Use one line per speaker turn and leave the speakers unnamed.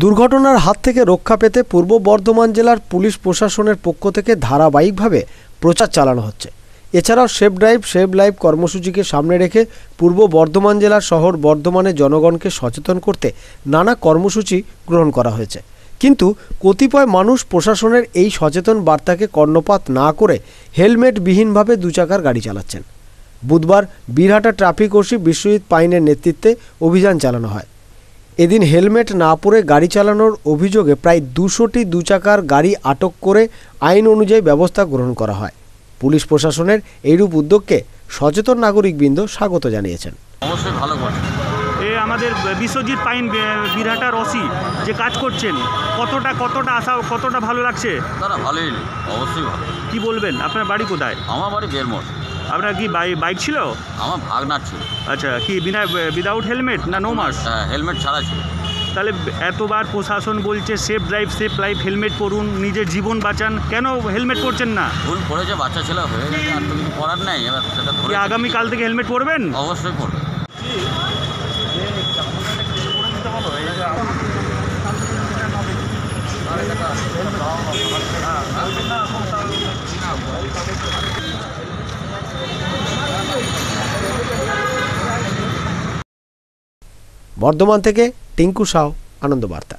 দুর্ঘটনার হাত থেকে রক্ষা পেতে পূর্ব বর্ধমান জেলার পুলিশ প্রশাসনের পক্ষ থেকে ধারাবাহিকভাবে প্রচার চালানো হচ্ছে। এছাড়াও সেফ ড্রাইভ সেভ লাইভ কর্মসূচিকে সামনে রেখে পূর্ব বর্ধমান জেলার শহর বর্ধমানে জনগণকে সচেতন করতে নানা কর্মসূচি গ্রহণ করা হয়েছে। কিন্তু কতিপয় মানুষ প্রশাসনের এই সচেতন বার্তাকে কর্ণপাত না করে হেলমেটবিহীনভাবে দুচাকার গাড়ি চালাচ্ছেন। বুধবার বীরহাটা ট্রাফিক ওসি বিশ্বজিৎ পাইনের নেতৃত্বে অভিযান চালানো হয়। এদিন হেলমেট না পরে গাড়ি চালানোর অভিযোগে প্রায় দুশোটি দুচাকার গাড়ি আটক করে আইন অনুযায়ী ব্যবস্থা গ্রহণ করা হয়। পুলিশ প্রশাসনের এইরূপ উদ্যোগকে সচেতন নাগরিকবৃন্দ স্বাগত জানিয়েছেন।
অবশ্যই ভালো করে
এ আমাদের বিশ্বজিৎ পাইন বিরাটা রসি যে কাজ করছেন কতটা কতটা আশা কতটা ভালো লাগছে?
তারা ভালোই অবশ্যই ভালো।
কি বলবেন? আপনার বাড়ি কোথায়?
আমার বাড়ি বেরমোট
আপনার কি বাই- বাইক ছিল?
আমার ভাগনার ছিল।
আচ্ছা কি বিনা উইদাউট হেলমেট না নো মাস্ক
হ্যাঁ, হেলমেট ছাড়া ছিল।
তাহলে এতবার প্রশাসন বলছে safe drive safe life helmet পরুন নিজের জীবন বাঁচান। কেন হেলমেট পরছেন না?
ভুল করেছে বাচ্চা ছেলে হয়ে গেছে আর তো কিছু করার নেই? এবার সেটা
কি
ধরে
আগামীকাল থেকে হেলমেট পরবেন?
অবশ্যই করবে
বর্ধমান থেকে টিঙ্কু সাও আনন্দ বার্তা